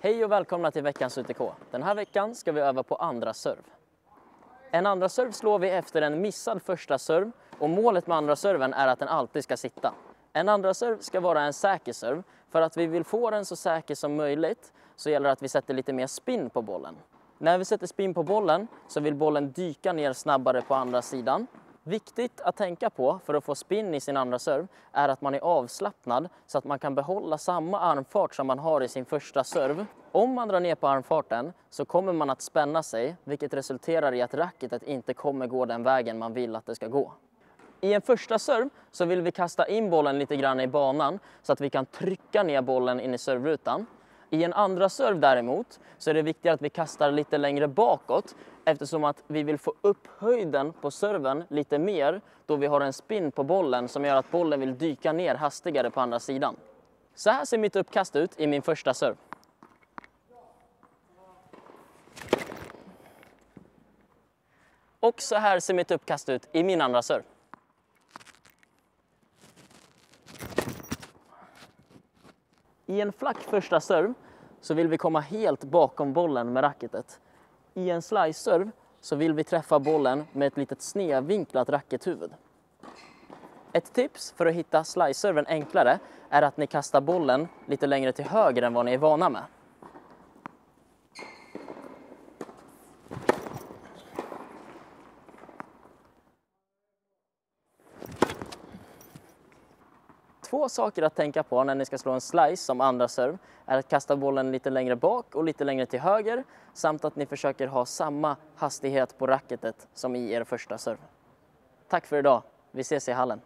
Hej och välkomna till veckans UTK. Den här veckan ska vi öva på andra serv. En andra serv slår vi efter en missad första serv och målet med andra serven är att den alltid ska sitta. En andra serv ska vara en säker serv. För att vi vill få den så säker som möjligt så gäller det att vi sätter lite mer spinn på bollen. När vi sätter spinn på bollen så vill bollen dyka ner snabbare på andra sidan Viktigt att tänka på för att få spinn i sin andra serv är att man är avslappnad så att man kan behålla samma armfart som man har i sin första serv. Om man drar ner på armfarten så kommer man att spänna sig vilket resulterar i att racketet inte kommer gå den vägen man vill att det ska gå. I en första serv så vill vi kasta in bollen lite grann i banan så att vi kan trycka ner bollen in i servrutan. I en andra serv däremot så är det viktigare att vi kastar lite längre bakåt eftersom att vi vill få upp höjden på serven lite mer då vi har en spin på bollen som gör att bollen vill dyka ner hastigare på andra sidan. Så här ser mitt uppkast ut i min första serv. Och så här ser mitt uppkast ut i min andra serv. I en flack första serv så vill vi komma helt bakom bollen med racketet. I en slice-serv så vill vi träffa bollen med ett litet snedvinklat rackethuvud. Ett tips för att hitta slice-serven enklare är att ni kastar bollen lite längre till höger än vad ni är vana med. Två saker att tänka på när ni ska slå en slice som andra serv är att kasta bollen lite längre bak och lite längre till höger samt att ni försöker ha samma hastighet på racketet som i er första serv. Tack för idag. Vi ses i hallen.